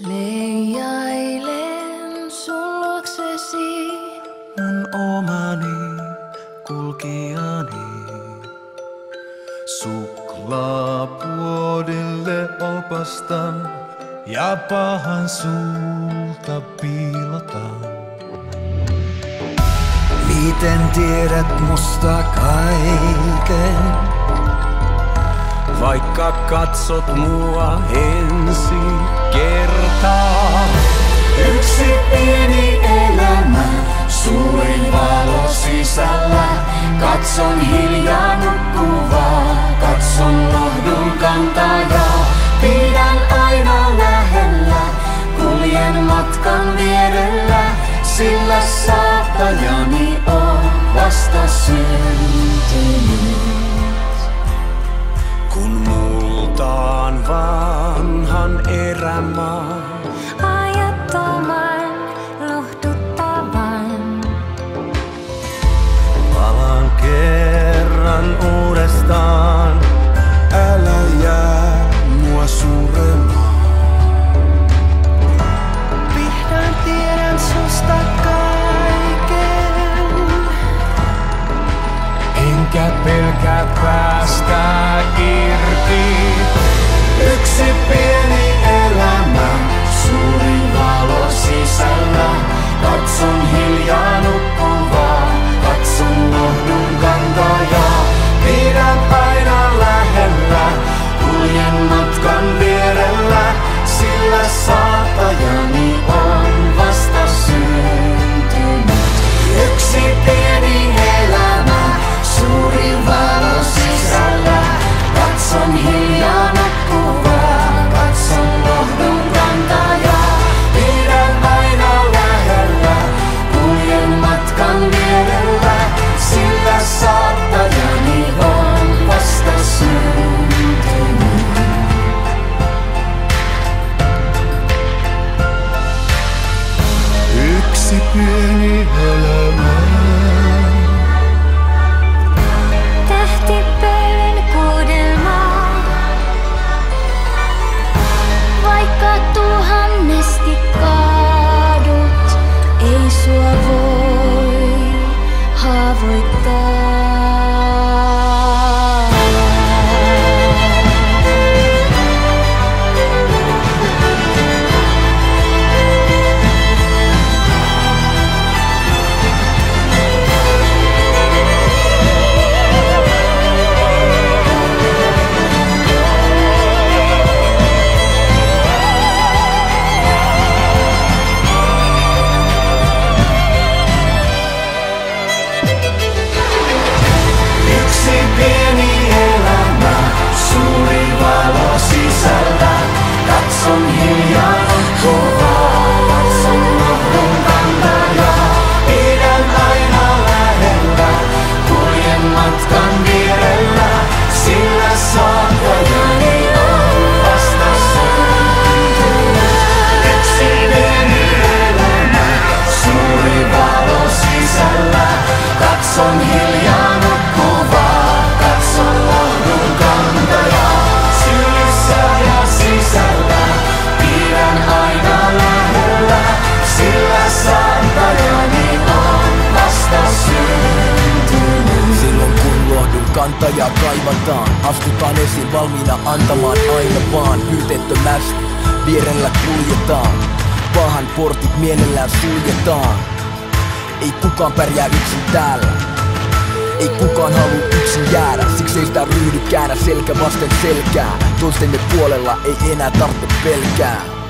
Leijailen sun luoksesi mun omani kulkijani. Suklaapuodille opastan ja pahan sulta piilotan. Miten tiedät musta kaiken? Vaikka katsot mua ensi kertaa. Yksi pieni elämä, suurin valo sisällä. Katson hiljaa nukkuvaa, katson lohdun kantajaa. Pidän aina lähellä, kuljen matkan vierellä, sillä saatajani on vasta syntynyt. Vanhan erämaan. Ajattoman lohduttavan. Palaan kerran uudestaan. Kaivataan. Astutaan esiin valmiina antamaan aina vaan Pyyteettömästi. Vierellä kuljetaan. Pahan portit mielellään suljetaan. Ei kukaan pärjää yksin täällä. Ei kukaan halua yksin jäädä, siksi ei sitä ryhdy käännä selkä vasten selkää. Toistemme puolella ei enää tarvitse pelkää